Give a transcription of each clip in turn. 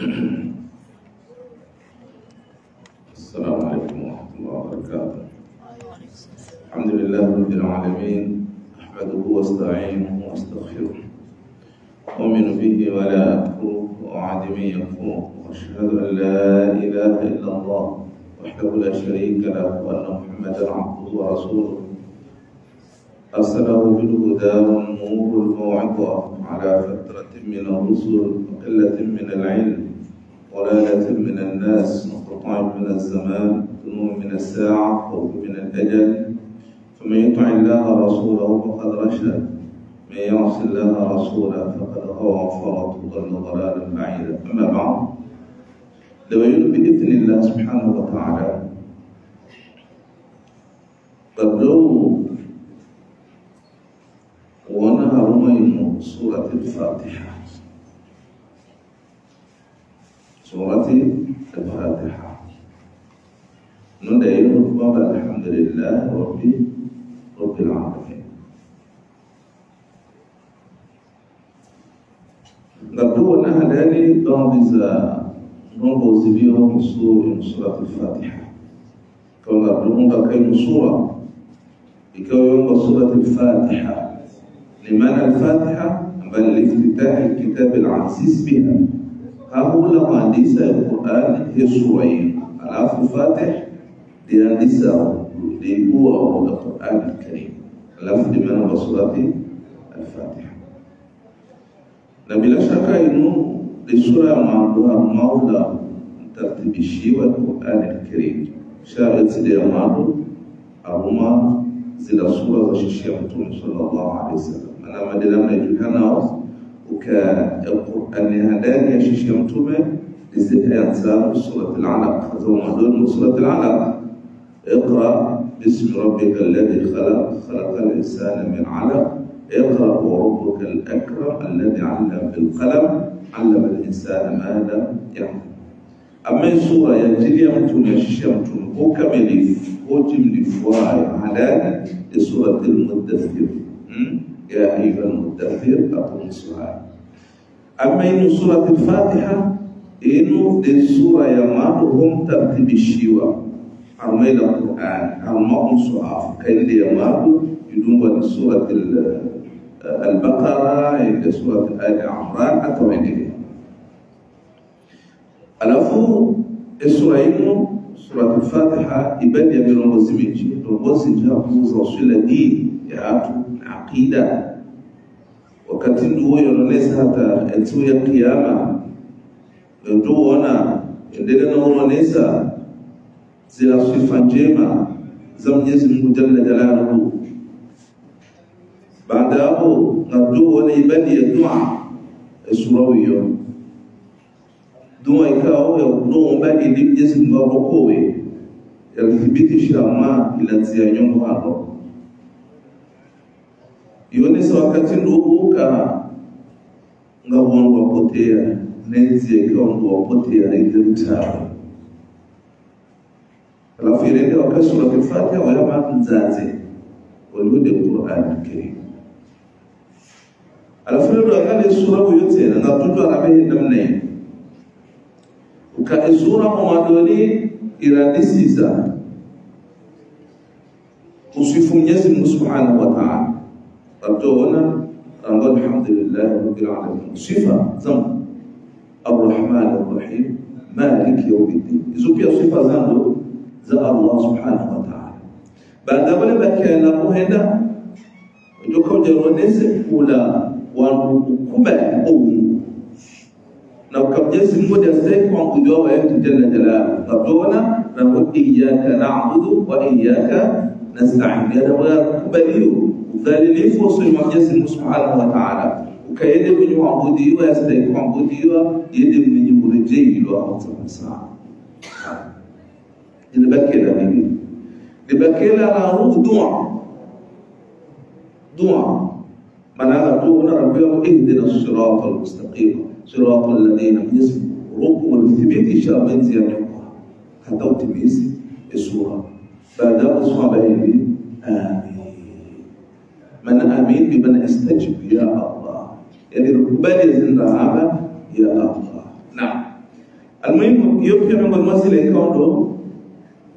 السلام عليكم ورحمة الله وبركاته. الحمد لله رب العالمين أحمده واستعينه واستغفره أؤمن به ولا أكفره وأعد به يكفره وأشهد أن لا إله إلا الله وحده لا شريك له وأن محمدا عبده ورسوله. أرسله بالهدى والنور والموعظة على فترة من الرسل وقلة من العلم. ضلالة من الناس وقطع من الزمان ذنوب من الساعة خوف من الأجل. فمن يطع الله ورسوله فقد رشد. من يعص الله ورسوله فقد غوى وفرط وضل ضلالا بعيدا أما بعد لوين بإذن الله سبحانه وتعالى بدأوا ونهر من سورة الفاتحة. سورة الفاتحة. ندعي ربما الحمد لله رب رب العالمين. نبدو أنها لاني ضامزة نوبو زبيرو من سورة الفاتحة. كون نبدو كاين سورة يكون سورة الفاتحة. لمعنى الفاتحة؟ بل لافتتاح الكتاب العزيز بها. Haula maandisa ya Qur'an hiyo sura hiyo alafu Fatih liandisa liibua wa Qur'an al-Karim alafu limeana surati al-Fatiha na bila shaka inu ni sura ya maula mtartibishiwa Qur'an al-Karim sharat zile ya maadu aruma zila sura za shishia mtume sallallahu alaihi wasallam na madela mnajulikana هداني يا شيخ يمتومة لزكاة سورة العلق. موضوع سورة العلق. اقرأ باسم ربك الذي خلق خلق الإنسان من علق. اقرأ وربك الأكرم الذي علم بالقلم علم الإنسان ما لم يعلم أما سورة يجري شيخ يمتومة هو كمليف هو جمليف واي على سورة المدثر. يا أيها المدثر أقم الصلاة أما إنه سورة الفاتحة إنه دي سورة هم ترتيب الشيوة. أرمي القرآن؟ أرمى صحاف كان دي يماد يدون سورة البقرة عند سورة آل عمران أتوا إليه alafu sura ino sura al-fatiha ibadi ya viongozi mechi viongozi ndio kuuza usula dini ya watu wakati ndio yononesa hata etu ya kiyama ndio endele uonesa zila sifa njema za Mwenyezi Mungu Jalla Jalaluhu. Baada hapo ndio uona ibadi ya dua sura hiyo. Dua ikawa ya kuomba ili Mwenyezi Mungu aokoe yalithibitisha ma ilanzia nyongo hapo yonesa wakati ndubuka nga wangu wapotea nenzi ikawa ndu wapotea iliritawe alafu irende wakati sura kifatiha wayama mzazi waliwede Qur'an Karim alafu ndio akali sura huyo tena na mtoto anabehe namna hiyo uka sura mwadoni iradisiza usifu Mwenyezi Mungu Subhanahu wa Ta'ala قلت هنا أقول الحمد لله رب العالمين. صفة زم الرحمن الرحيم مالك يوم الدين. إذا بيا صفة زم ذا الله سبحانه وتعالى. بعد أول ما كان أبو هنا جوكو جرو نزل أولى وكبل أوم لو كم جزء مودة سيك وانكو جوا ويكتو جل جلاله. طب جونا نقول إياك نعبد وإياك نستعين. هذا دوار كبليو udhalilifu wa Mwenyezi Mungu Subhanahu wa Ta'ala ukaende kwenye kuabudiwa yastahili kuabudiwa yende kwenye mrejeilo au sawa ilibakela nini libakela na dua dua maana dua rabbi ihdina as-sirata al-mustaqim sirata alladhina Mwenyezi Mungu ulithibitisha menzi ya nyumba hata utimizi sura baada ya kusoma hivi amin من آمين بمن أستجب. يا الله. يعني ركبان يزن رعابة يا الله. نعم. المهم يوكي عمر المسيح يكون له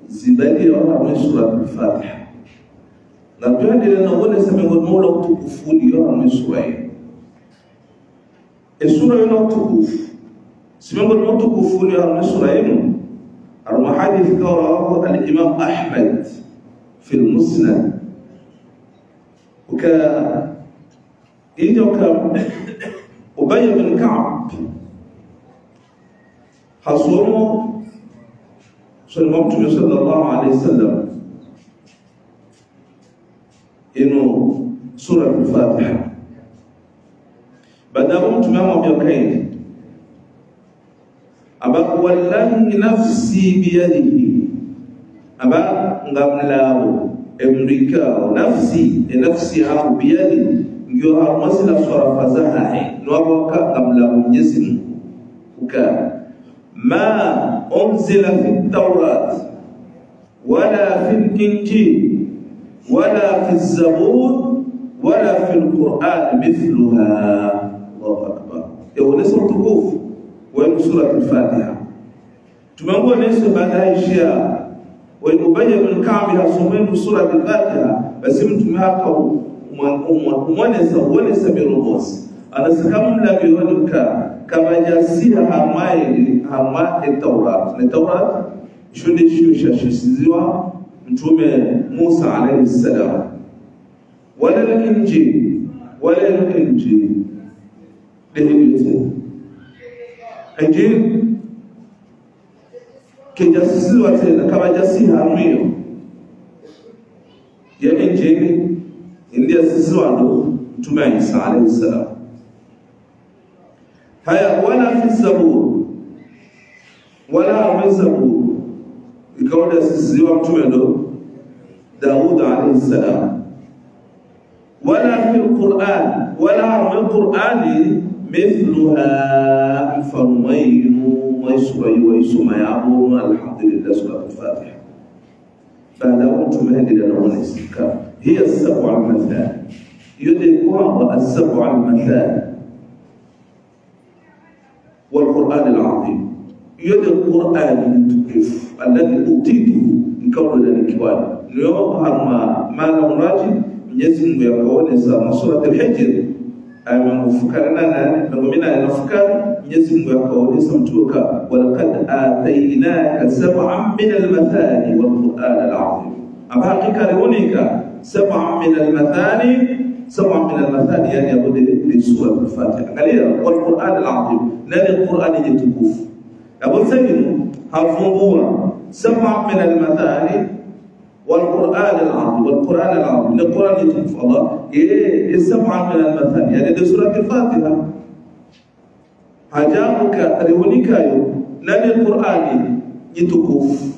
زبالي يوها من سورة الفاتحة. نرجع إلى أن هو ليس من غير مولى تكفون يوها من سورة إيه؟ إيه السورة يوها تكف. سمعوا ما تكفون يوها من سورة إيه؟ المحادث كوراه الإمام أحمد في المسند. وك إنه أبي بن كعب. حصومه صلى صلى الله عليه وسلم. إنه سورة الفاتحة. بدأوا تمام بيوكين أبا والله نفسي بيده. aba ngamlao emrikao nafsi e nafsi yangu biyadi ndio hamasila swara fazahahe nwabaka ngamlao Mwenyezi Mungu uka ma unzila fi taurat wala fi injil wala fi zabur wala fi lquran mithluha. Allahu akbar. Eonesa utukufu wa surat lfatiha tumeongua nesi baada ya walimubayyanul kamila sumaytu surati dhakira basi mtume wako umonesa uonesa birobosi anasikamulabionika kama jasiya hama etaurat ne taurat. Shundi shushashisiziwa mtume musa alaihi salam. Wala linjili wala linjili dehibitu injili? Kijasisiwa tena kama jasi hamio ya injili ndiye sisiwa ndo mtume Isa alayhi salam. Haya wala fi zabur wala fi zabur. Ikaona sisiwa mtume ndo Daud alayhi salam. Wala fi alquran wala fi qurani mithluha mfalmainu waisura ويسوي ويسوم يا أبو الحمد لله سورة الفاتحة. فلا أنت ما هي لنا هي السبع المثال. يدركها السبع المثال. والقرآن العظيم. يد القرآن المتقف الذي أوتيته من كون ذلك اليوم هرما ما لو من يزن ويقول إذا سورة الحجر. Amemfukarana na ngomina anafukara Mwenyezi Mungu akaonesa mtuka walaqad atainaka sab'an min al-mathani wal-Qur'an al-azim aba hakika rionika sab'an min al-mathani sab'an min al-mathani yani abudi bi sura al-Fatiha angalia wal-Qur'an al-azim nani al-Qur'an jitukufu Abu Sayyid hafumbua sab'an min al-mathani والقرآن العظيم والقرآن العظيم القرآن يتوفى الله. إيه السبعة من المثاني. يعني دي سورة الفاتحة. حجابك ريونيك نبي القرآن يتوف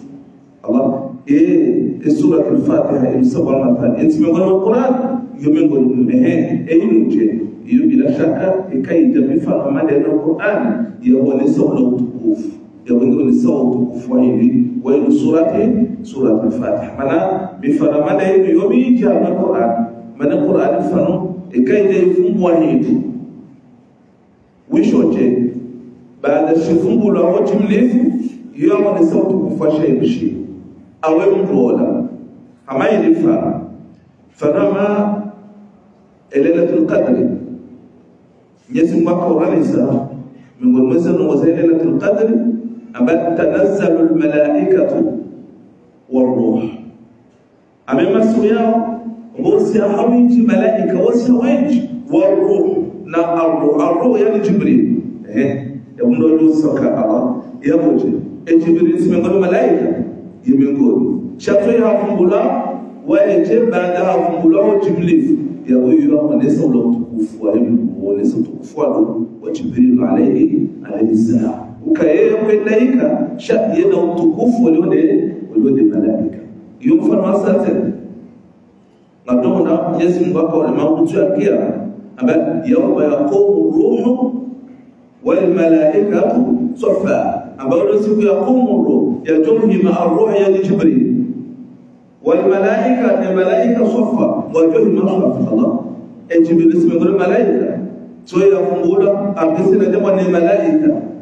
الله. إيه سورة الفاتحة. إيه السبعة المثاني. أنت من قول القرآن؟ يومين قول مهين أي نوجه iyo bila shaka ikaija mifano mada ya Qur'an yaonesha ule utukufu يقولون الزوج كفوين وين سورة سورة الفاتحة منا بفر من يومي كان القرآن من القرآن فنو كيد يفهم واحد وشوجة بعد الشفون بلا وجه ملف يوم الزوج كفوين بشي أو يوم بولا أما يدفع فنما ليلة القدر يسمى قرآن الزوج من قول مثلا وزي ليلة القدر أمن تنزل الملائكة والروح؟ أمن مسويا وسيا حويج ملائكة وسيا ويج والروح. نا الروح الروح يعني جبريل. إيه يوم نقول سكا الله. يا بوجي إيه جبريل؟ اسمه قالوا ملائكة. يمين قول. شافوا يهافون بلا ويجي بعد هافون بلا وجبريل؟ يا بوي يا منسوب لو تكفوا يا منسوب تكفوا لو وجبريل عليه عليه السلام. Ukayeye kwelaika shadi na utukufu waliode waliode malaika hiyo mfano asante ngatona Mwenyezi Mungu akaona mautu ya kiyama ambaye yauma yaqumu ruhu wal malaikatu safa ambayo siku yaqumu ruh yatumhi ma ar-ruh ya Jibril والملائكة الملائكة صفا وجه ما صفا الله أنت بالنسبة للملائكة سوى يقولون أبسنا جمع الملائكة ijo kazo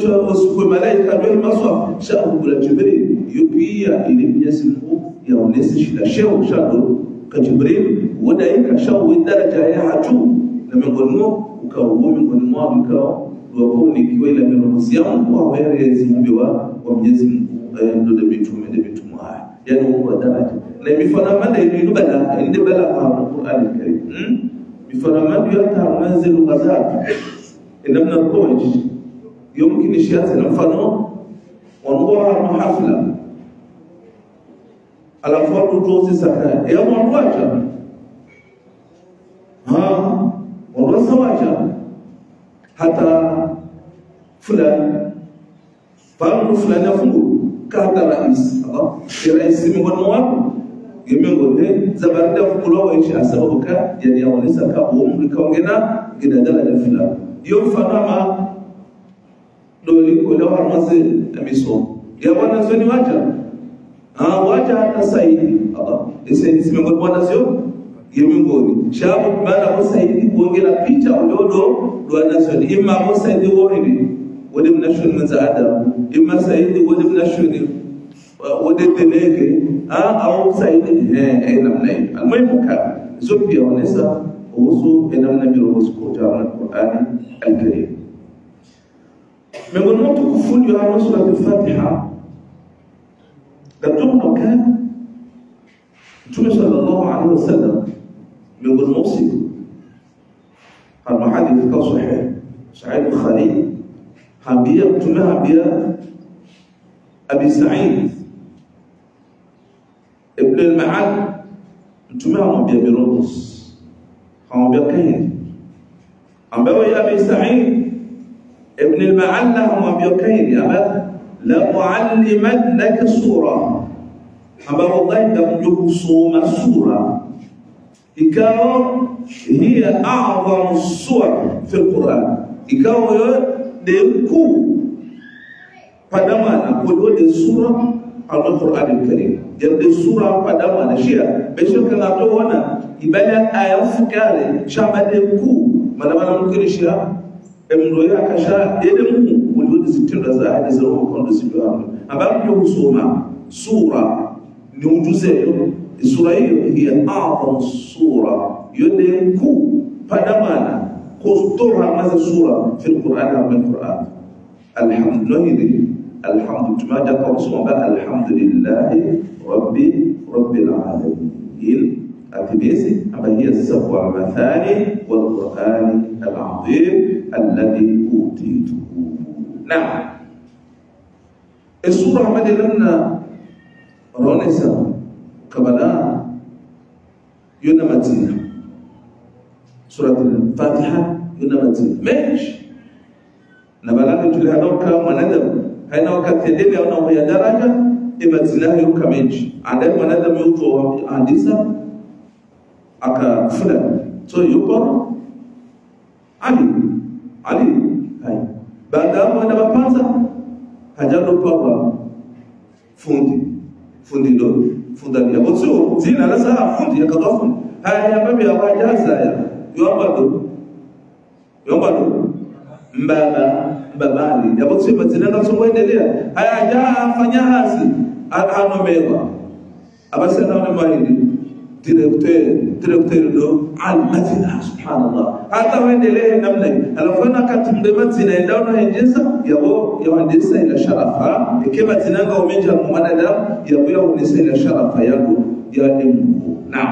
sha usiku malaika ndio maswa. Sha kula jibril. Yupia ili mkuu ya yaonese shida. Sheo shado ka jibril wada ika sha daraja ya hatu. Na miongoni mwao ukawa miongoni mwao mkao wapo nikiwa ile mirongozi yangu wa wewe zimbe wa wa Mwenyezi Mungu ndo de mitume de mitume haya yani wa daraja. Na mifano manda ile bala ile bala kwa Qur'an al-Karim mifano manda ya manzilu ghazat namna koji يمكن الشيء نفنو ونوها محفلة على فرض جوزي سكاء يا مرواجة ها؟ سواجة حتى فلان. فلان فلان يفنو كهذا رئيس. الله. الرئيس من يمين he zabari da fukulo wa ishi asababu ka yani ya walisa ka umu kaongena gida dala da fila yo fanama doli ko da har masu da miso ya wannan suni wata a wata ta sai Allah ese ese me ngorbo na sio yemingoni shabu bara usaidi kuongela picha udodo dwana sio imma usaidi woini wode mnashuni mwenza adam imma saidi wode mnashuni wode teleke a au saidi eh namna hiyo almuhimu kana zopia onesa kuhusu namna miruhusu kujawa Qur'ani al-Karim. Miongoni mwa utukufu wa sura al-Fatiha katika kan Mtume sallallahu alaihi wasallam miongoni mwa usiku kama hadithi kwa sahih Sahih Bukhari hambia Mtume hambia Abi Sa'id ibn al-Ma'ad Mtume amwambia Birudus amwambia kaini ambaye Abi Sa'id ابن المعلى هم بيقين يا مد لأعلمنك صورة أما والله دم يقصوم سورة. إكاو هي أعظم الصور في القرآن. إكاو يدلكو فدمانا قلو دي سورة على القرآن الكريم. جل دي صورة فدمانا شيئا بشير كان أعطوه هنا يبالي آيات فكاري شامة دي كو ما دمانا ممكن شيئا emndo yakasha elimu uliweza zitendo za ahadi za roho kondo sibana ambapo husoma sura ni ujuzeyo sura hiyo hiya a'zam sura yode ku padamana kustoha maza sura fi alquran wa alquran alhamdulillah kwa kusoma ba alhamdulillah rabbi rabbil alamin atibisi ambayo hiya sasa kwa mathani wal qur'ani al-azim الذي أوتيته. نعم. السورة عمد لنا رونسا قبلا ينمتنا سورة الفاتحة ينمتنا ماشي. نبلاغ تلها نوكا وندم. هاي نوكا تدبي أو نوكا درجة إمتنا يوكا ماشي. عندما وندم يوكا عنديسا أكا فلان. so يوكا علي. Ali hai. Baada hapo enda mapanza hajalo papa fundi. Fundi ndo funda ya botso zina la saa fundi yakatoa fundi. Haya babi awajaza ya. Yomba ndo. Yomba ndo. Mbaba mbabani ya botso mazina na songo endelea. Haya ja fanya hasi anomewa abasa anaona mahindi. Directeur directeur ndo. Al madina subhanallah hata waendelee namna hii alafu na katumde matina endao henjeza yabo yawanisa ila sharafa ikema tinanga umeja mwanadamu yabo yawanisa ila sharafa yangu ya ilmu naam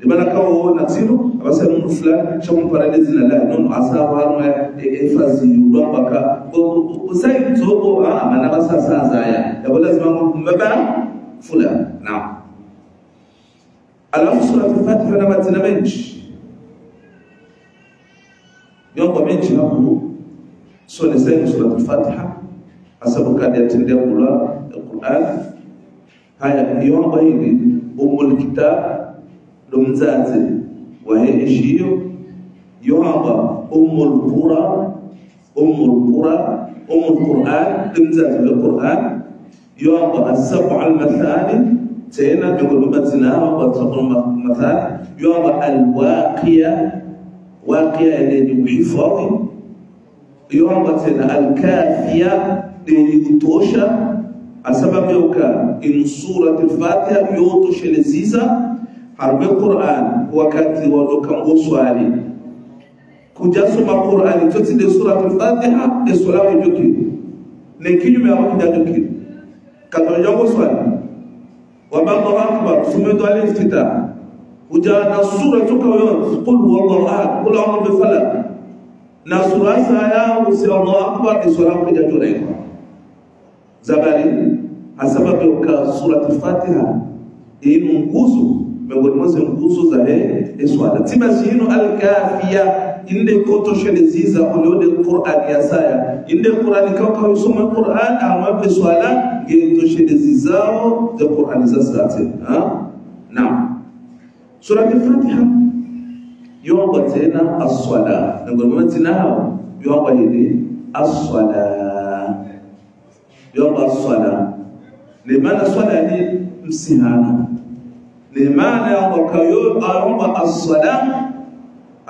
limana kawo na tino abasa mundu fulani shamu parade zina la non asaba hano efazi yudamba ka usai mzogo ah mana basa sasa ya yabo lazima mbaba fulani naam alafu sura al-Fatiha na matina so ni sasa sura al-Fatiha asabu kadi atendea kula Qur'an haya yombo hili umul kitab ndo mzazi wa hii hiyo yomba umul qura umul qura umul Qur'an mzazi wa Qur'an yomba as-sab'a al-mathani tena miongoni mwa majina hao watakuna mathali yoma waqia yenye kuhifadhi yomba tena alkafia yenye kutosha asababu yoka in surati al-fatiha yotoshelezisa harbe qur'an wakati wadokambo swali kujasoma qur'ani totide surati al-fatiha? E solawo joki ne kinyume swali wa allahu وجاءنا الصورة تكوين قل هو الله أحد قل هو الله بفلق ناصر أسايا وسيا الله أكبر إسراء قد جرين زباني أسبب يوكا سورة الفاتحة. إيه إن نقوزو مقول ما سنقوزو زهي إسوالة تما سيهنو الكافية. إن دي كوتو شنزيزة قلو دي القرآن يسايا إن دي القرآن كوكو يسوم القرآن أعمى بسوالة جيتو شنزيزة دي القرآن يسايا نعم. Sura al-fatiha yongo tena as-sala ngoma tinao yongo hili as-sala yongo as-sala ni maana swala ni msihana. Ni maana ya kayo aomba as-sala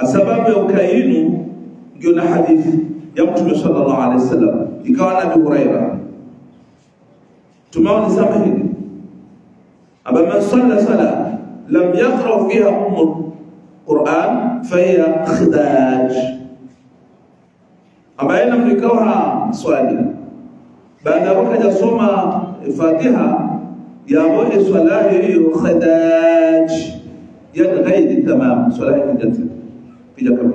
sababu ya ukainu ndio na hadithi ya mtume sallallahu alaihi wasallam. Ikawa na Abu Huraira. Tumeona sema hili aba man salla sala لم يقرأ فيها أم القرآن فهي خداج. أما أين نقرأها سؤال. بعد روح جسوما الفاتحه يا روح صلاه خداج. يا غير تمام صلاه في جنسك في جنسك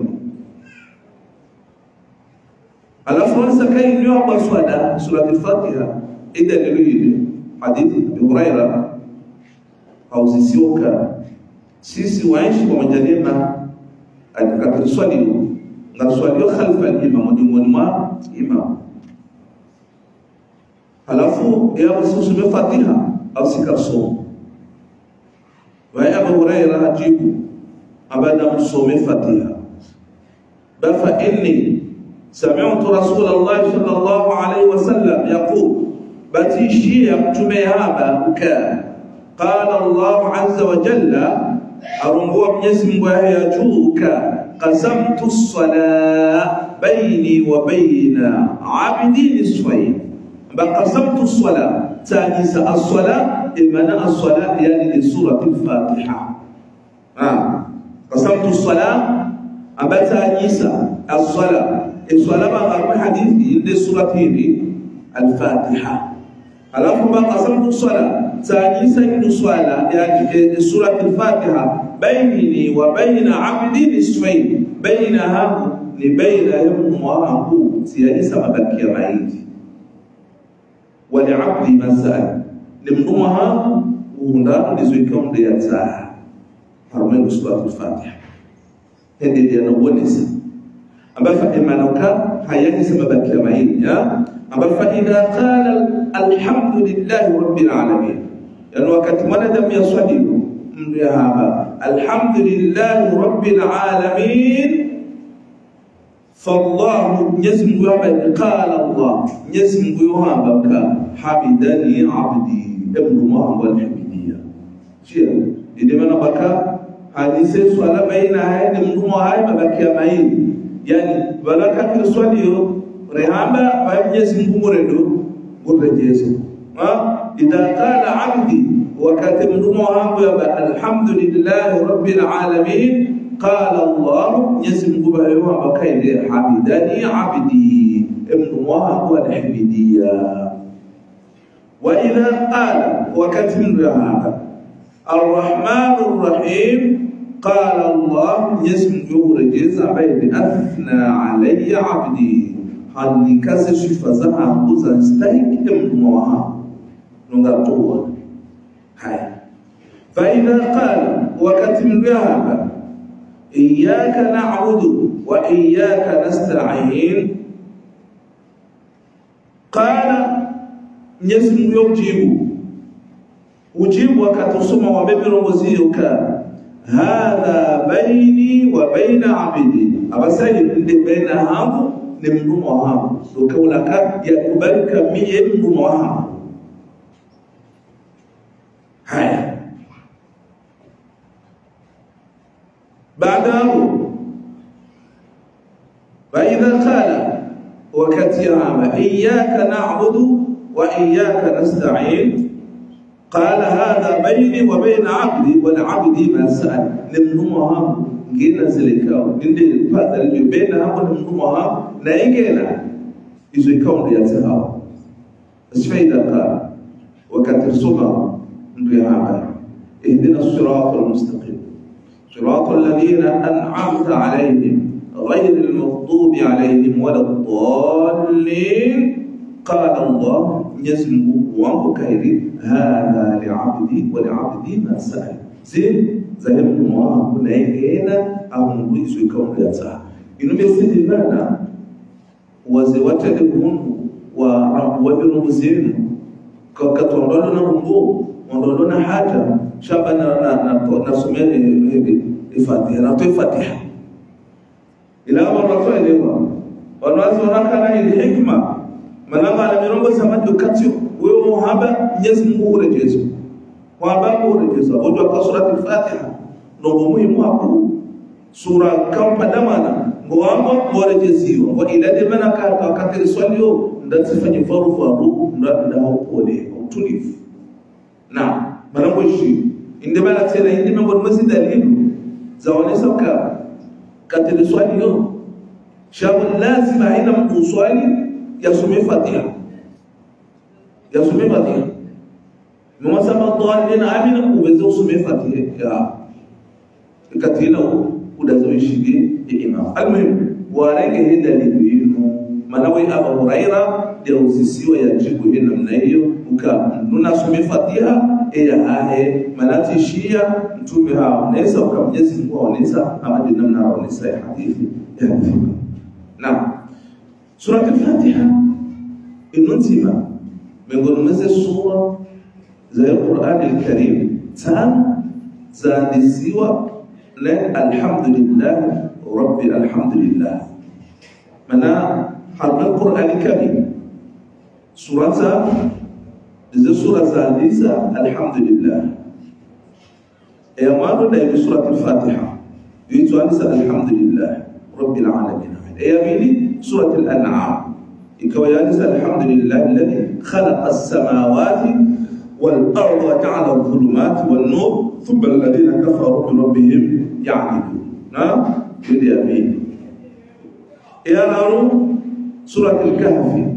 على فرنسا كي يعبر سؤال سورة الفاتحة. إذا نريد حديث أبي هريرة au sisioka sisi waishi pamoja na katika swali na swali khalfa al-imam miongoni mwa imam alafu yao usome Fatiha au sikasoma waye Abu Huraira ajibu abada msome Fatiha bafa inni sami'tu Rasulullah sallallahu alayhi wasallam yaqul batishia mtume haba uka قال الله عز وجل أرم هو أرمبوح يسم ويجوك قسمت الصلاة بيني وبين عبدي نصفين. قسمت الصلاة ثاني الصلاة إمناء الصلاة يعني لسورة الفاتحة. آه. قسمت الصلاة أبا تانيس الصلاة. الصلاة ما أربع حديث لسورة الفاتحة. ألا قسمت الصلاة ثاني سجد سؤالا يعني سورة الفاتحة بيني وبين عبدي نصفين بينها لبينهم وعبو سيادي سما بكي يا معيدي ولعبدي ما سأل نمضمها وهنا نزوي كون دي يتساء سورة الفاتحة. هذه دي نونس أما فإما نوكا حياتي سما بكي يا؟ أما فإذا قال الحمد لله رب العالمين. لأن وقت من دم يصدق. بهذا الحمد لله رب العالمين. فالله يسمى قال الله. يسمى يهابك حمدني عبدي. ابن الله والحمدية شيء. إذا ما نبكى. هذه سؤال ما هي نهاية من هو هاي ما بكى ما هي. يعني ولا كان في السؤال يوم رهابا ما يجلس من قمر له قدر جيسه إذا قال عبدي وكاتب نموها الحمد لله رب العالمين. قال الله يسمى بها بكيد حمدني عبدي. نموها هو الحمدية وإذا قال وكتم هذا الرحمن الرحيم. قال الله يسمى رجز عبيد أثنى علي عبدي. هل كسر شفزها بزنستيك نموها نقال قوة هاي. فإذا قال وكتم بها إياك نعبد وإياك نستعين. قال نسم يجيب وجيب وكتصم وبيبر وزيوك هذا بيني وبين عبدي. أبا سيد اللي بين هذا نمرو وهذا وكولك يكبرك مي نمرو haya. Baada hapo baida qala wakati ama iyyaka na'budu wa قال هذا بيني وبين عبدي والعبد ما سأل لنهم جينا زلكاو جند الفاتح اللي بينا هم لنهم هم إذا كون يتهاو بس فإذا قال وكتر سبحانه اهدنا الصراط المستقيم. صراط الذين أنعمت عليهم غير المغضوب عليهم ولا الضالين. قال الله يزم وانه كيري هذا لعبدي ولعبدي ما سأل زين زي ما كنا هنا أو نقول يكون يتا إنه بيسيد لنا وزواتهم وابن مزين كتوندون نرمبو ondolo na haja shaba na na na, na somea hivi ifatiha na toi fatiha ila watu elewa wanawazi wanakana ili hikma mananga ala mirongo samadi ukati wewe muhaba Mwenyezi Mungu urejezo muhaba urejezo ojo kwa surati al-Fatiha ndo muhimu hapo sura kama damana ngwamo ngorejeziwa wa ila de mana ka ta katiri swalio ndatifanye faru faru ndanda pole utulivu na marango shi inde bala tena inde mengo masi dalilu zaonesha ka katika swali hiyo shabu lazima haina mswali yasome fatiha yasome fatiha mwasama dhalin amina uweze usome fatiha ya katina udazowishige imam almuhim warenge hii dalilu yinu manawe aba huraira ya uzisiwa ya jibu hii namna hiyo ukanuna nunasome fatiha eya ahe manati shia mtume haonesa uka mungu aonesa ama dinamna aonesa ya hadithi ya mtume. Na surat al-fatiha inu nzima miongoni mweze sura za qurani al-karim tano zaandisiwa le alhamdulillah rabbi alhamdulillah. Mana halqa qurani karim izo sura zaandisa alhamdulillah ya mwanzo na ile surat al-fatiha yuitwaandisa alhamdulillah rabbil alamin ya pili surat al-an'am ikawa yaandisa alhamdulillah alladhi khalaqa as-samawati والأرض وجعل الظلمات والنور ثم الذين كفروا بربهم يعدلون نعم أمين يا نار سورة الكهف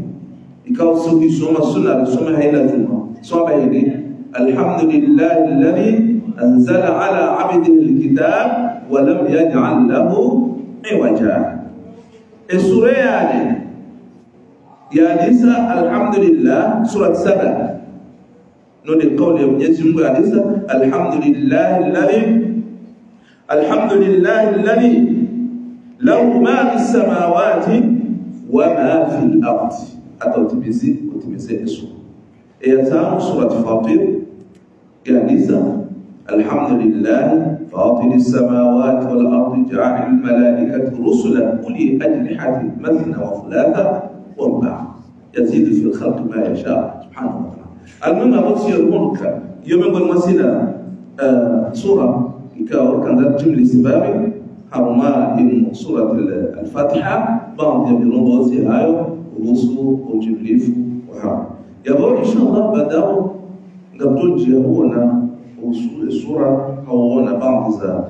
ikawa ukisoma sunna alisoma haina juma soma hili alhamdulillah alladhi anzala ala abdihi alkitab wa lam yaj'al lahu iwaja sura yale ya nisa alhamdulillah sura 7 ndio kauli ya Mwenyezi Mungu alisa alhamdulillah alladhi alhamdulillah alladhi lahu ma fis samawati wa ma fil ardi سورة فاطر يعني الحمد لله فاطر السماوات والأرض جعل الملائكة رسلا أولي أجنحة مثنى وثلاثة وأربعة. يزيد في الخلق ما يشاء سبحانه وتعالى. المهم رسي الملك يوم يقول مثلا آه، سورة كاور كان جملة سبابي هرما سورة الفاتحة بعض يبي رمضان in surat al-Fatiha baadhi ya viongozi hayo kuhusu utimilifu wa hapa yabo inshallah badao ngabtunji huona usule sura hauona baadhi za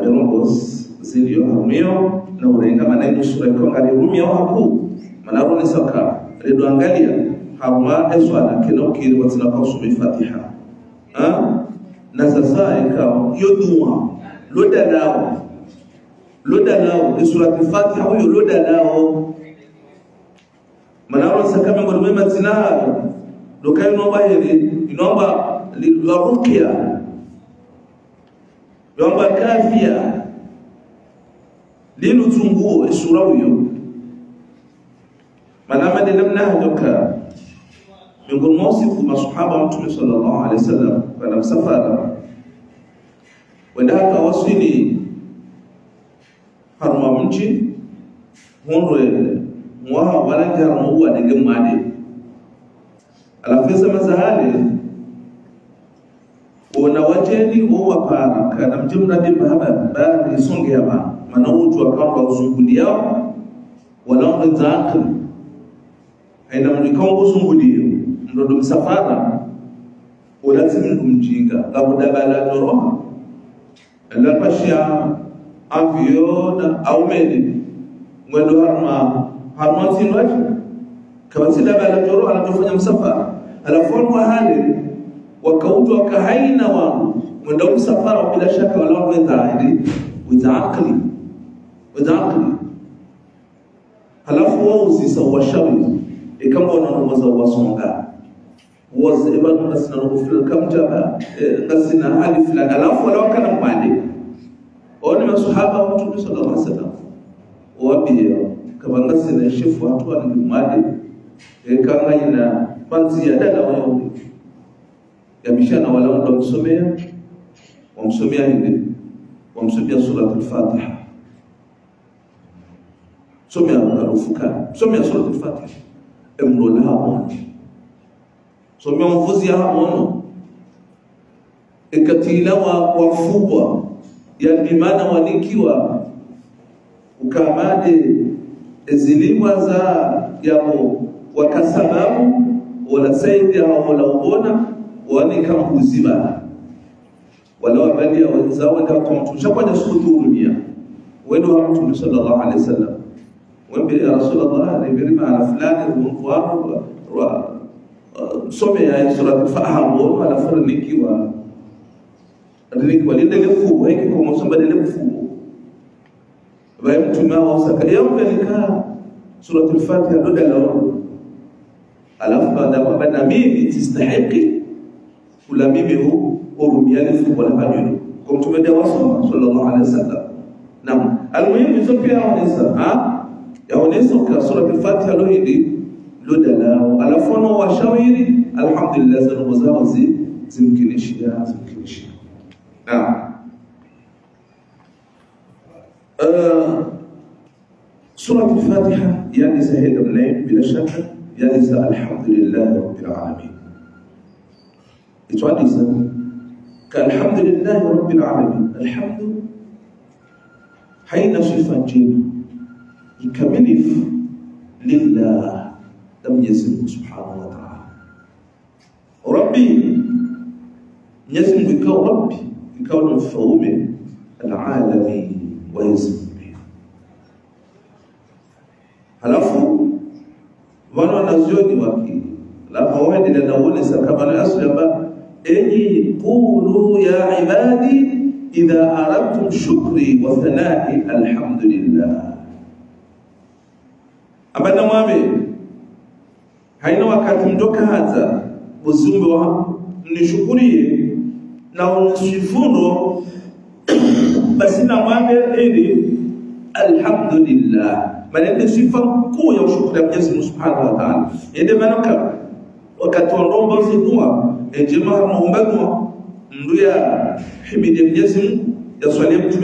mirongozi ziliyohamio na urenga maneno sura iko alirumia hapo manaro ni saka redo angalia haruma eswala kina ukiri watina kwa usumi fatiha ha na sasa ikawa yo dua loda nao loda nao sura al-fatiha huyo loda nao manaro sakame ngoro mema zinahayo dokai nomba hili inomba la ruqya yomba kafia linu tunguo sura huyo manama de namna hadoka miongoni mwa siku masahaba mtume sallallahu alaihi wasallam kana msafara wenda haka wasini harma mchi hondwe mwaha wala jar mo wa daga made ala fesa mazahali ona wajeni wo wapara kana mjimra de baba ba ni songe hapa mana utu akamba uzunguli yao wala nzakri haina mlikongo zungulio ndo msafara ولازم kumjinga kabudabala doroha la pashia avion au meli mwendo harma هرمونز يروح كمان سلا بعد جرو على كفن يوم سفر على فون وهال وكوت وكهين وام من دوم سفر وبلا شك ولا من تاعدي وتعقلي وتعقلي على فو وزي سوى شوي كم وأنا نوزا وصونغا وز ابن نسنا نوفل كم جبا نسنا هالي فلان على فو لو كان مالي وأنا من صحابه وأنتم صلى الله عليه وسلم وابي kama ngasina shefu watu wa mwali kanga ina panzi ya dada wao yamishana wala ndo msomea wamsomea hivi wamsomea sura al-Fatiha somea arufuka somea sura al-Fatiha emrola hapo somea mvuzi hapo ikatila wa wafubwa yani maana wanikiwa ukamade zilimwa za yabo wakasababu wala saidi hao wala ubona wani kamhuziba wala wabalia wenzao ndio kwa mtu shakwenda sukutuhurumia wendo wa mtume sallallahu alaihi wasallam wembe ya rasulullah ni biri maana fulani mkwao wa some ya sura al-fahamu wala farniki wa riniki walinde lefu hiki kwa msamba de lefu bae mtume wao saka yombe nika sura al-fatiha ndo dalao alafu baada kwamba na mimi sistahiki kula mimi hu urumiani fu la hajulu kwa mtume ndio wasoma sallallahu alaihi wasallam. Naam. Almuhimu hizo pia yaonesa ha? Yaonesa kwa sura al-fatiha ndo hili ndo dalao. Alafu na washawiri alhamdulillah zanu zao zimkinishia zimkinishia. Naam سورة الفاتحة يعني سهل منين بلا شك يعني الحمد لله رب العالمين. يتواليس كالحمد لله رب العالمين. الحمد حين صفة جيم يكملف لله لم يزل سبحانه وتعالى. ربي يزم يكون ربي يكون مفهوم العالمين enzi mpya. Halafu wana wanazuoni waki halafu waendelea na kama sakabala asli kwamba enyi qulu ya ibadi idha aradtum shukri wa thanai alhamdulillah abana mwame haina wakati mtoka hata uzumbe wa nishukurie na unsifuno بس أنا ما بيعيد الحمد لله. ما لدي صفة قوية وشكر يا سبحانه وتعالى. يدي ملكة وقت ورم برسي دوا الجماعة محمد نويا حميد يا جسم يا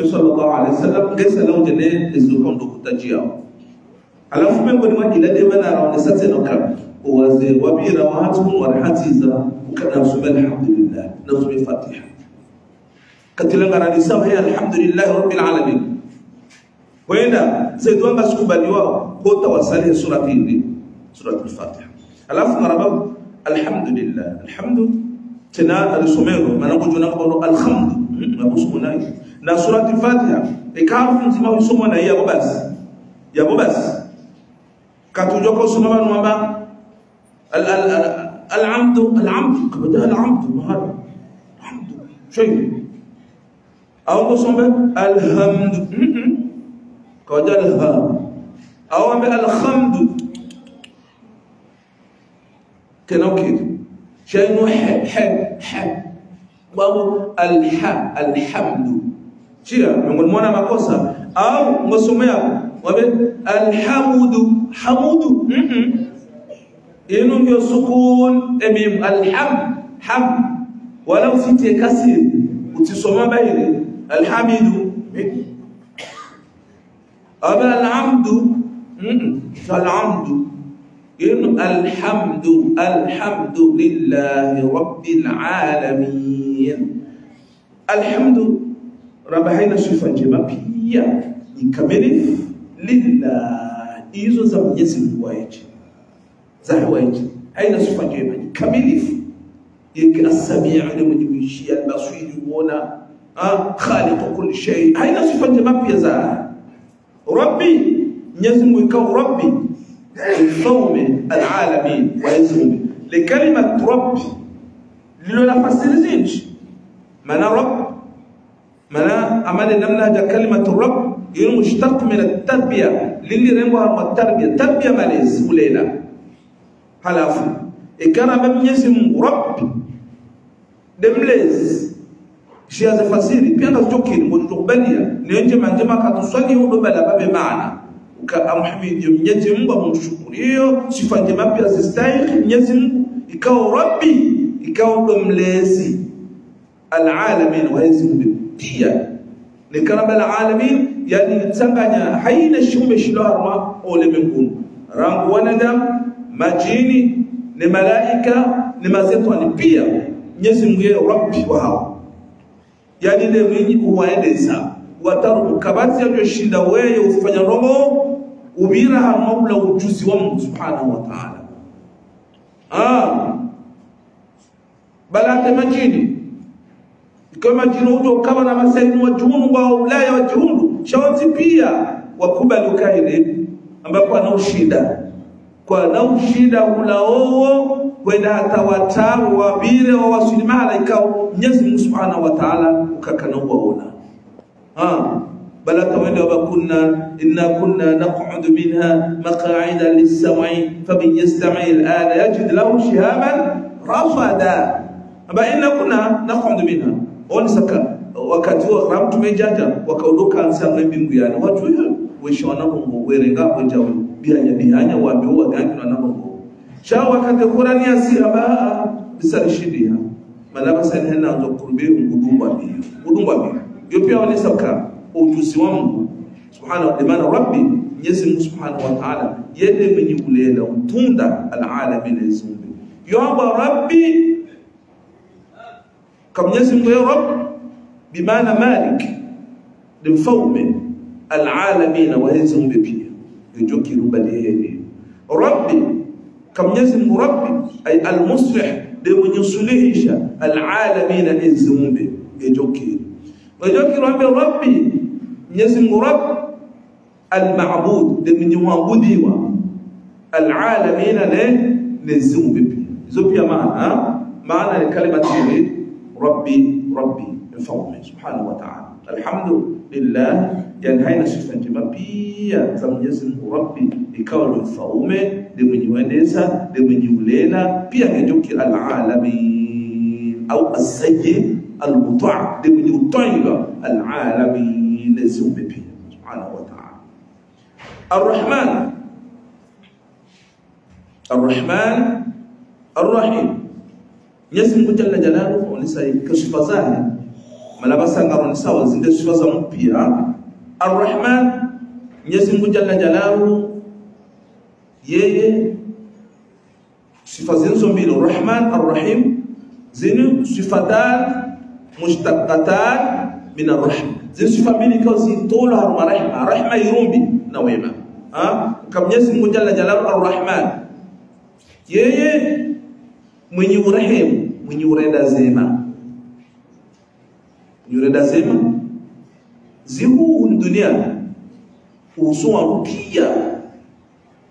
صلى الله عليه وسلم. كيس لو جنيه يزوكم دوكو تجيه على فهم يقول ما كلا دي منا رأو نساتي نوكا وزي وبي رواهاتكم ورحاتي زا. وكان نفسه الحمد لله. نفسه فاتحة كتلغراني سو هي الحمد لله رب العالمين. وين؟ سيدو مسكوبني و قوت وصلي سورتين إيه؟ سورة الفاتحة. ألاف مرابو الحمد لله. الحمد تنا الصمير ما نقول نقول الحمد. ما بسمنا نا سورة الفاتحة. إيه الكاف نسمع يسمونا يا أبو بس. يا أبو بس. كاتوجو كوسما نوما ال ال العمد. العمد. كبدا العمد. ما هذا؟ العمد. شيء. Au kusomba alhamdu kawajalha au ambe alhamdu tena ukiri shainu he he he babu alha alhamdu chia miongoni mwa makosa au ngosomea wabe alhamdu hamudu inu ndio sukun emim alham ham wala usitie kasiri utisoma baile الحميد أما العمد فالعمد إن الحمد الحمد لله رب العالمين. الحمد رب حين شوف الجمع بيا. يكمله لله. إيزو زمن يسل وايج. زه وايج. حين شوف الجمع يكمله يك السميع لمن يشيل بصير يوونا خالق كل شيء. هاي صفة ما في ربي نزم ويكو ربي الفوم العالمين ويزم لكلمة رب لو لا فصل زينش منا رب. منا أمال نمنا جا كلمة رب يوم مشتق من التربية. للي رموا هم التربية. تربية مليز ولينا هلافو إكانا من يزم رب. دمليز shia za fasiri pia ngazitokini ngotukubalia niyo njema njema katuswali hudo bala babe maana uka amhamidi mwenyezi Mungu amshukuru hiyo sifa njema pia zistahili mwenyezi Mungu ikawa Rabbi ikawa domlezi alalamin wa yazmu pia ni karaba alalamin yani tsanganya haina shumbe shilo harma ole mbinguni rangu wanadamu majini ni malaika ni mazetwani pia Mwenyezi Mungu yeye Rabbi wao yani ile mwenye uwaendeza watarubu kabati yajo shinda wewe ufanya roho ubira hamabula ujuzi wa Mungu subhanahu wa ta'ala. Ah. Balate majini. Kama majini ujo kama na masaini wa juhunu wa ulaya wa juhunu shawazi pia. Wakubali ukaide ambapo anaushinda kwa anaushinda ushida hata wataru wabire wa wasuli malaika Mwenyezi Mungu Subhanahu wa Ta'ala ukakana uwaona ah bala tawenda wa kunna inna kunna naq'ud minha maq'ida lis-sam'i faman yastami' al-ana yajid lahu shihaban rasada aba inna kunna naq'ud minha on saka wakati wa ram tumejaja wakaondoka ansa mbingu yana watu hiyo weshona mungu werenga wenjawe bihanya bihanya wabyo wagangi na nabo شاوك تكونني سيابا بسالشيديا مدام سالنا تقربي ودومبي ودومبي يبيعوا لسوكا أو تسوان سبحان الله. ربي يسمو سبحانه وتعالى؟ يدعو من يقولين لهم توندا العالم يسمو يا ربي. كم يسمو يا رب؟ بمعنى مالك. لفوم العالمين وهزم بيه يجوكي ربي ربي كم كمنزل المربي أي المصلح بمن يصلحش إيوه. العالمين إنزمون به يجوكي ويجوكين ربي ربي نزل المربي المعبود بمن يوابودي العالمين ليه نزم بي زبيا معنى معنى الكلمة ربي ربي الفضل سبحانه وتعالى. الحمد لله. ينهينا شفنا جمبيا زميز ربي يكون الفومة لمن يوانيسا لمن يولينا. بيا يجوك العالمين. أو الزي المطع لمن يطعب العالمين. زوم بيا سبحانه وتعالى. الرحمن. الرحمن الرحيم. يسمى جل جلاله ونسى كشف ظاهر sifa za mpya Ar-Rahman Mwenyezi Mungu Jalla Jalaluhu yeye sifa zinzo mbili Ar-Rahman Ar-Rahim zini sifatan mushtaqatan min ar-rahm zini sifa mbili kwa zitola harma rahma rahma irumbi na wema ha kama Mwenyezi Mungu Jalla Jalaluhu Ar-Rahman yeye mwenye urehemu mwenye urenda zema mwenye dasema zihu dunia. Usuwa pia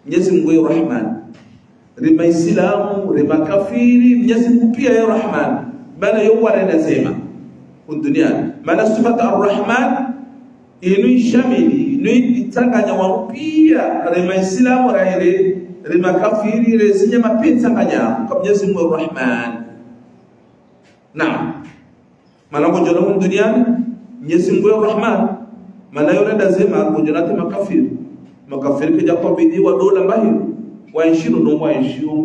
Mwenyezi Mungu ya Rahman. Rima Islamu rima kafiri Mwenyezi Mungu pia ya Rahman. Bana yo warenda zema duniani maana sifata ar-Rahman inu inu itanganya wa pia rima Islamu raire rima kafiri rezinye mapita nganya. Kwa Mwenyezi Mungu Rahman. Naam maana ngojona mu duniani Mwenyezi Mungu Rahman. Maana yule lazima ngojona te makafiri. Makafiri kija kwa bidii wa dola mbahiro waishiro ndo wa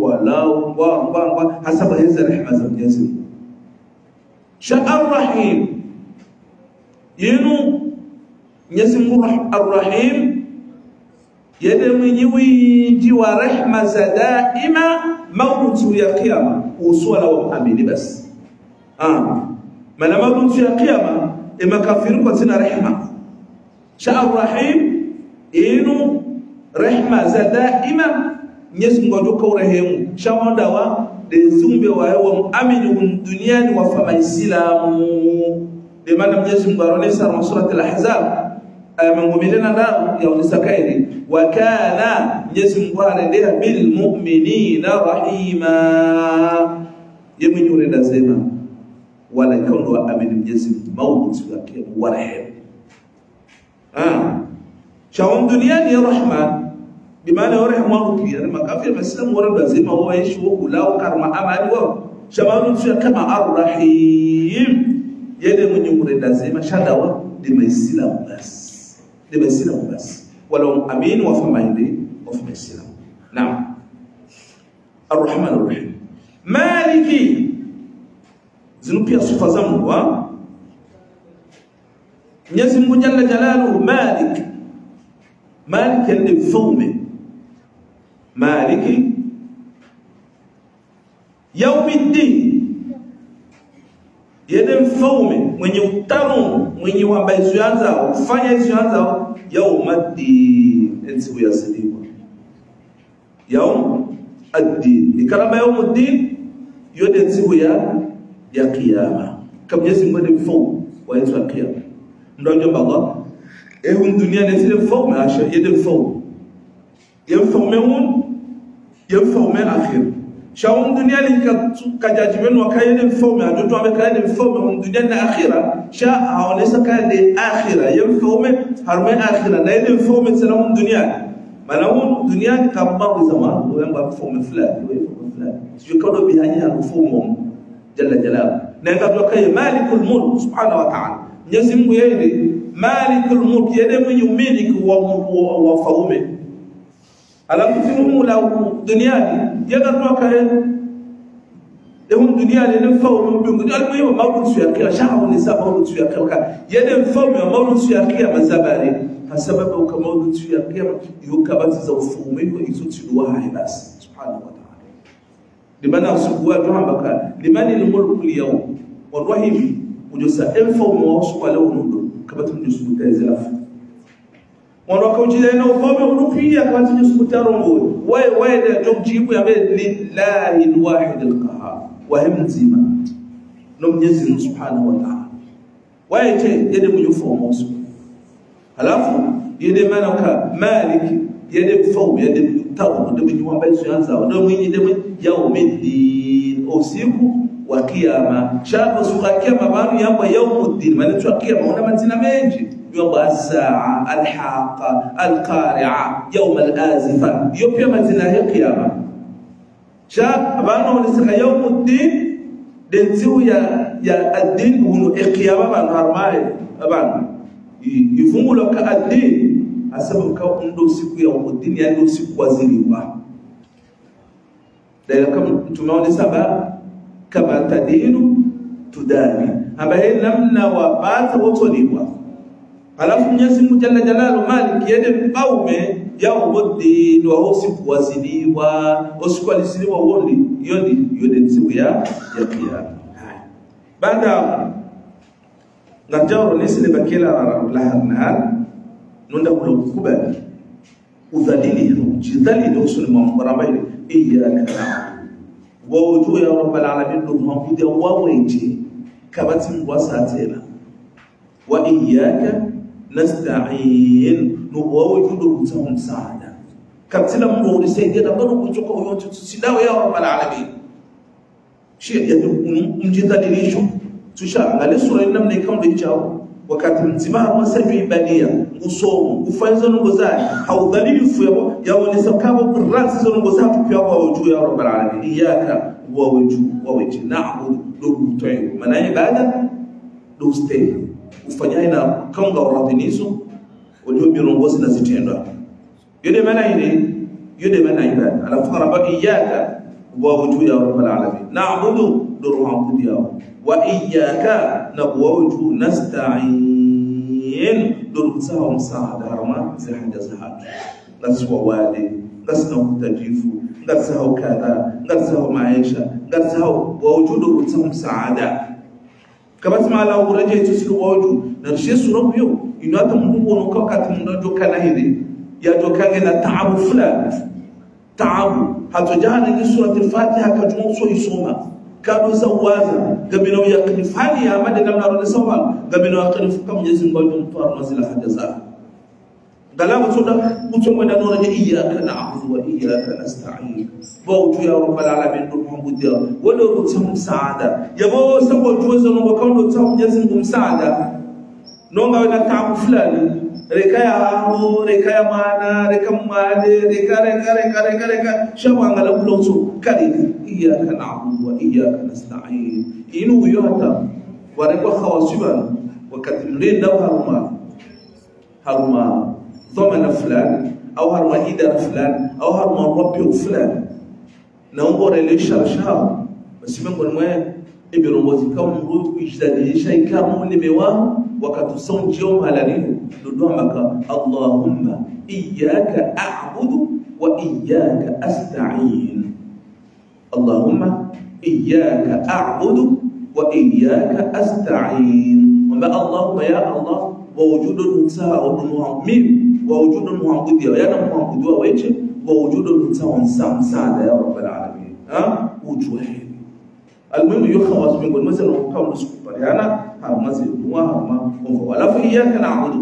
walau ngwa ngwa ngwa. Hasaba hizi rehema za Mwenyezi Mungu. Sha'ar Rahim yenu Mwenyezi Mungu Ar-Rahim yede mwenye wingi wa rehma za daima mautu ya kiyama. Uswala wa muamini basi. Ah inu rehma za daima Mwenyezi Mungu ajoka urehemu shamonda wa de zumbe wa yawa amini duniani wa fama islamu de maana Mwenyezi Mungu aronesa na surat al-ahzab aya mangomilena ndao ya unisa kairi wa kana Mwenyezi Mungu anaendea bil mu'minina rahima yemwe nyure sema wala ikondo wa amini Mwenyezi Mungu mauti yake warehemu ah shawon duniani ya rahman bimaana yore hamaru kiyar makafir maslam wara lazima huwa yaishi huku lao karma amali wao shamanu tu kama arrahim yede mwenye mure lazima shadawa de maislam bas de maislam bas wala amin wa famaili wa famaislam naam arrahman arrahim maliki zinu pia sifa za Mungu Mwenyezi Mungu jalla jalaluhu malik. Malik ni mfalme. Maliki yaumiddin. Yeye mfalme mwenye utamu mwenye wamba izuanza kufanya izuanza yaumaddin ensiku yasiliwa yaum addin ikarama yaumuddin yote enzi ya ya kiyama kama Mwenyezi Mungu ndiye mfalme wa ensiku ya kiyama ndio njomba Allah ehun dunia ne sile mfalme asha yede mfalme yemfalme hun yemfalme akhir shawun dunia ni ka jajibenu wa kayede mfalme ajoto abe kayede mfalme hun dunia na akhira sha aonesa kayede akhira yemfalme harme akhira na yede mfalme sana hun dunia mana hun dunia ni kabba zama wemba mfalme fulani wemba fulani sio kado bihanya ya mfalme جل جلاله. نيغا دوكاي مالك الملك سبحانه وتعالى. نيزم ييدي مالك الملك. يدي من يملك وفومي على كتبه لا دنيا دي يغا دوكاي لهم دنيا لهم فوم بين دنيا ما هو مولود في أكيا شهر النساء مولود في أكيا كان يدهم فوم مولود في أكيا من زباري. فسبب هو كمولود في أكيا يو كبات زوفومي هو يسوت سلوها هناس سبحان الله limana usukuwa tuhambaka limani almulku alyawm والرحيم ujosa enfaume wa usukuwa leo nundo kabati mjusukuta zelafu wano akawujida ina ufalme unupiya kabati mjusukuta rongo wae wae da jok jibu ya lillahi alwahid alqahar wahe mzima no mwenyezi subhanahu wa ta'ala wae te yede mwenye ufalme yede mana ka maliki yede mfaume yede mtawo ndio mwenye wamba isu yanza ndio mwenye ndio yaumiddin usiku wa kiyama shako suka kiyama banu yamba yaumuddin maana tu kiyama una majina mengi yamba as-saa al-haqa al-qari'a yawm al-azifa hiyo pia majina ya kiyama sha banu walisika yaumuddin dentiu ya ya ad-din hunu ikiyama banu harmai banu ifungulo ka ad-din asabu ka ndo siku ya umuddin yani ndo siku waziliwa da kama tumeona saba kama tadinu tudani ambaye namna wapata wotolipwa alafu Mwenyezi Mungu jalla jalalu malik yede mfaume yaubuddin wa usiku waziliwa usiku alisiliwa wondi yodi yode siku ya ya kiyama baada ngarjawro nisile bakila lahar nahar nunda kulo kubali udhalili jidhalili usuni mambarambaile iyaka na'budu wawuju ya rabbal alamin dum hambude waweje kabati mbwa satela wa iyyaka nasta'in dum mutahu msaada kabtila mbo ulisaidia da bado kuchoka yote tusilawe ya rabbal alamin shi ya mjidhalilisho tusha angalia sura namna ikaunda ichao wakati mzima wasabu ibadia ngusomo kufanyiza nongo zake haudhalilifu yabo yaonesa kabo ransi zo nongo zake pia kwa wajuu ya rabbal alamin iyaka wa wajuu wa wajuu na'budu do toyo maana ibada do stay ufanyai na kaunga uradhinizo wajuu mirongozi na zitendwa yode maana ile yode maana ibada alafu rabba iyaka wa wajuu ya rabbal alamin na'budu do ruhamudi yao wa iyyaka نبوجه نستعين. دور بتسها ومسها دهرما زي حاجة زهاد نفس ووالي نفس نو تجيفو نفس هو كذا نفس هو معيشة نفس هو بوجود بتسهم سعادة كما تسمع لو رجع تسير بوجود نرشي سرب يو إنه هذا مهم ونكاك تمنا جو كان هذي يا جو كان هنا تعب فلان. تعب. هتجاهن يسوع الفاتحة كجمع صوي صومه كانوا سوازا قبلوا يقنف هل يا مدى قبل أرد سوا قبلوا يقنف كم يزن بوجن طار مزل حد زاه قال أبو سودا قلت من نور إياك نعبد وإياك نستعين بوجو يا رب العالمين نور محمد يا ولو بتهم سعادة يا بو سبو جوزن وكون لو تهم يزن بوم سعادة نوم أولا تعب فلالي reka ya hamu reka ya mana reka mwade reka reka reka reka reka shawanga la kuloso kali iyyaka na'budu wa iyyaka nasta'in inu yohata warekwa khawasiban wakati mlinda haruma haruma ضمن فلان أو هرما إدارة فلان أو هرما ربيو فلان نوmbore le sharshar basi mengo mwe ibirongozi kama mru kujdadisha ikamu limewa وكتصون جيوم على ليه؟ لدومك اللهم إياك أعبد وإياك أستعين. اللهم إياك أعبد وإياك أستعين. وما الله يا الله ووجود المتساء والمؤمن ووجود المعبد يا رب المعبد ويجه ووجود المتساء والمسامسة يا رب العالمين. ها؟ وجوه. المهم يخلص من كل مثلا وكم نسكت يعني ها مزيد. وهم هو ولف إياك نعبد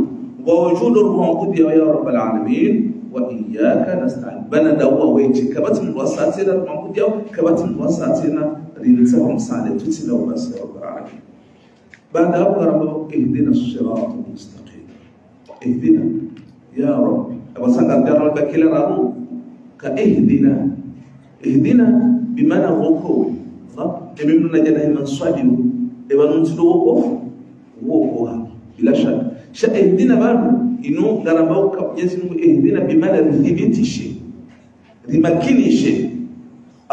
ووجود المعبود يا رب العالمين. وإياك نستعين. بنا دوا ويجي كبت من وساتنا المعبود يا كبت من وساتنا لنتهم سالة تتنا ومس يا رب العالمين. بعد أبقى رب اهدنا الصراط المستقيم. اهدنا. يا رب. أبو سنقر يا رب كلا رابو كاهدنا. اهدنا بمن هو قوي ضب إمامنا جنا من صديق إبنون تلو وقف. Woko ha bila shaka sha ihdina bado inu garamba ka Mwenyezi Mungu ihdina bimana rithibitishe rimakinishe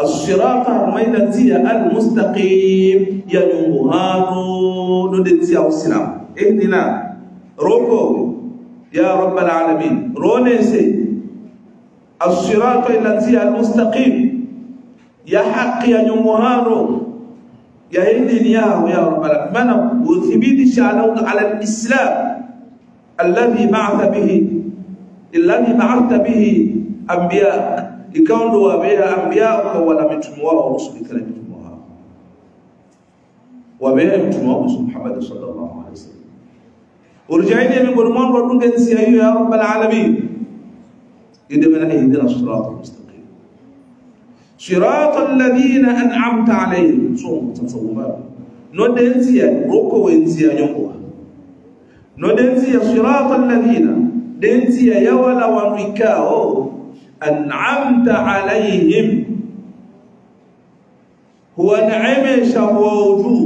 الصراط الميلتي المستقيم ينوهانو ندتي أو سلام اهدنا روكو يا رب العالمين رونيسي الصراط الذي المستقيم يا حق يا نمهارو يا هندي يا رب العالمين. شعلون على الإسلام. الذي بعث به الذي بعثت به أنبياء. يكونوا بها أنبياء ولا متموا ورسلك لم يتموا وبها متموا محمد صلى الله عليه وسلم. ورجعيني من مرة نقول يا رب العالمين. إذا من اهدنا الصراط المستقيم. صراط الذين أنعمت عليهم. صوم تصوما نودنسيا روكو وينسيا يوموا نودنسيا صراط الذين. دنسيا يولا وانركاو أنعمت عليهم. هو نعم شووجو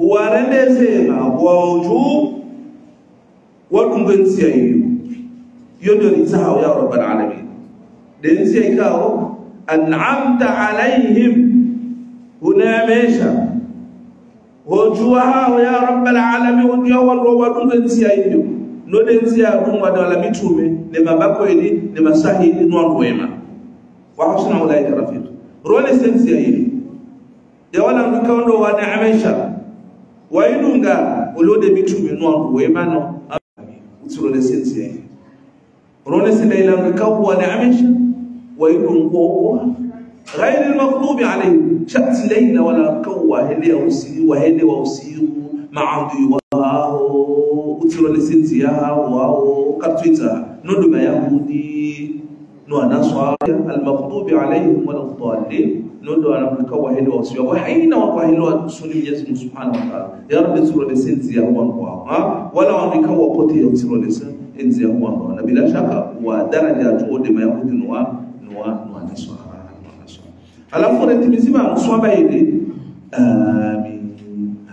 هو رندسيما ووجوه waɗungansiya yiwu yodori sahaw ya rabbal alamin den siyai kawo an'amta alaihim, unaemesha wajua hao ya rabbal alamin hojua wallo waɗuɓe nsiya yimɓe noɗe nsiya ɗum waɗa alami tuume nema bakko eɗi nema sahi ɗi noon woyma wa husna ulaika rafiq. Rone sen siya yiɗi e walan ɗu kawnɗo waɗe amesha ulode mitume nga oloɗe mi tuume noon woymano rone sen siya yiɗi rone sen ɗaylango kaw waɗe amesha yidun qoqwa غير المغضوب عليهم شأت ليلة ولا كوا هلي وسي وهلي وسي مع ضيواه utiro lesenzi yao wao katwita nondo mayahudi no anaswa almaghdubi alaihim wala dhalin nondo anamka wahili wasio wa haina wa wahili wa suni Mwenyezi Mungu Subhanahu wa Ta'ala ya rabbi utiro lesenzi yao wao ha wala wamika wapote ya utiro lesenzi yao wao na bila shaka wa daraja tuode mayahudi no wa no wa no anaswa alafu retimizima mswaba hili amin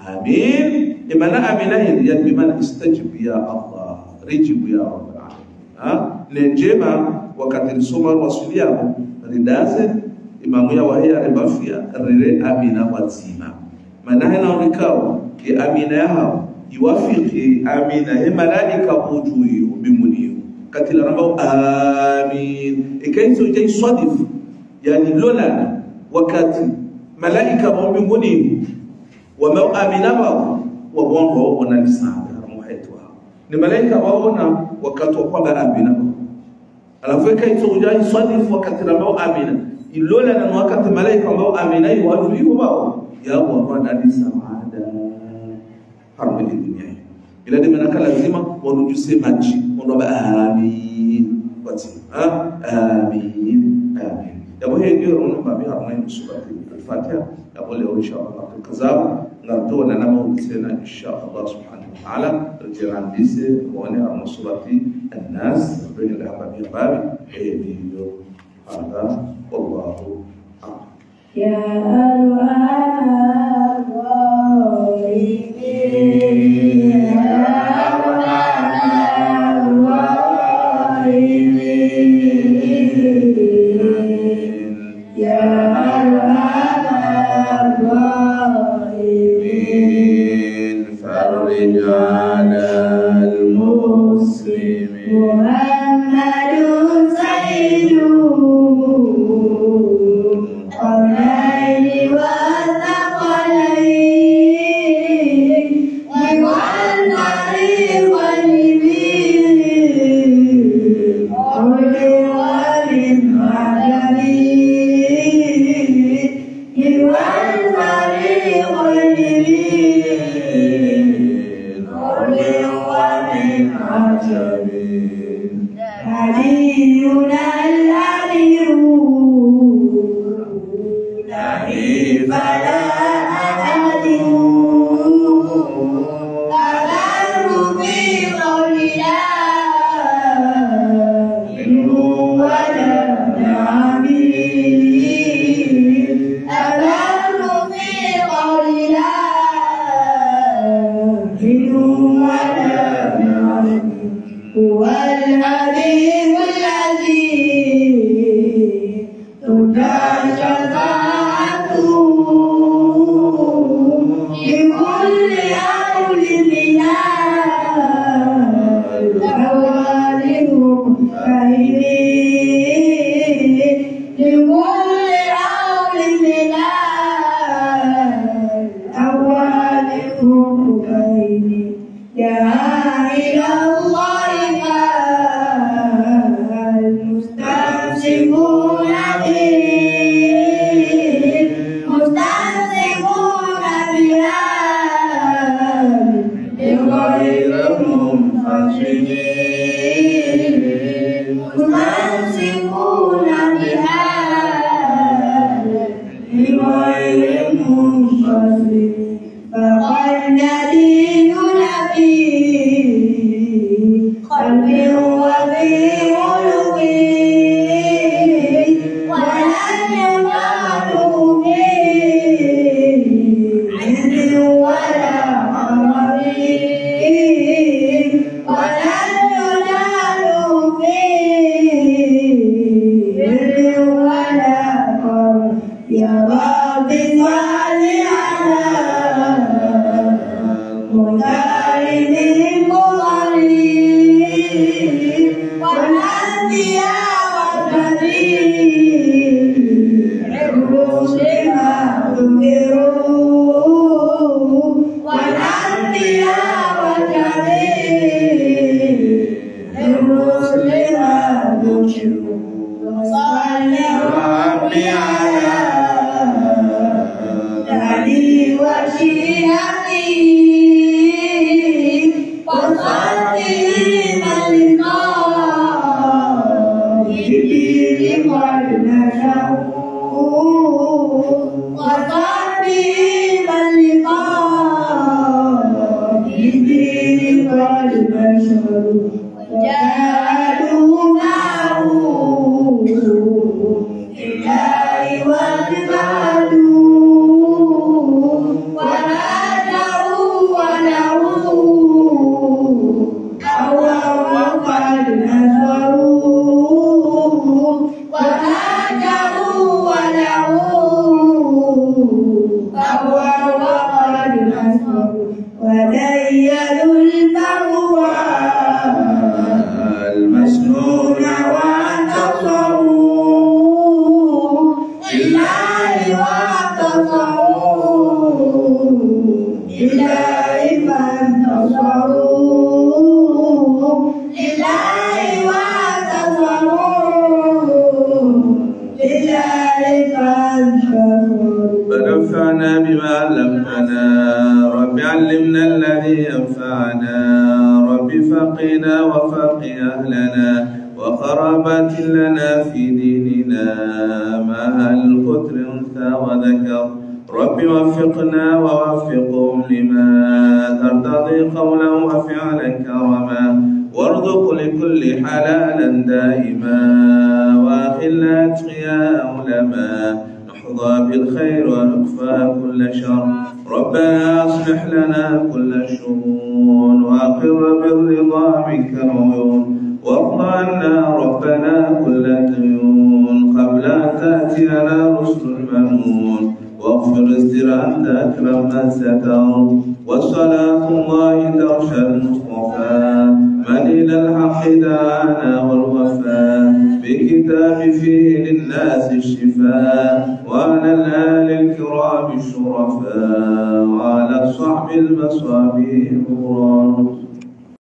amin imana amina hili yani bimana istajib ya Allah rijibu ya Rabbal alamin ha nenjema wakati lisoma rasuli yabo ridaze imamu ya wahia ribafia rire amina wazima mana hena urikao ki amina ya hao iwafiki amina he malaika bujuyu bimuniyu قتل رمو آمين. إكين سو جاي صادف. يعني لولا وكات ملائكة مو بمونين ومو آمين مو وبون رو ونا نساعد رمو حيتوها نملائكة مو ونا وكات وقوم آمين مو على فكرة سو جاي صدف وكات رمو آمين لولا وكات ملائكة مو آمين وهو يو مو يا وأنا نساعد حرب الدنيا إلى دمنا كلا زما ونجسي ماجي رب آمين. آمين. آمين. آمين آمين آمين آمين آمين آمين آمين مسبات الفاتحة. يا بو لي إن شاء الله في كذاب. نردو لنا مولسينا إن شاء الله سبحانه وتعالى. رجعان بيس الله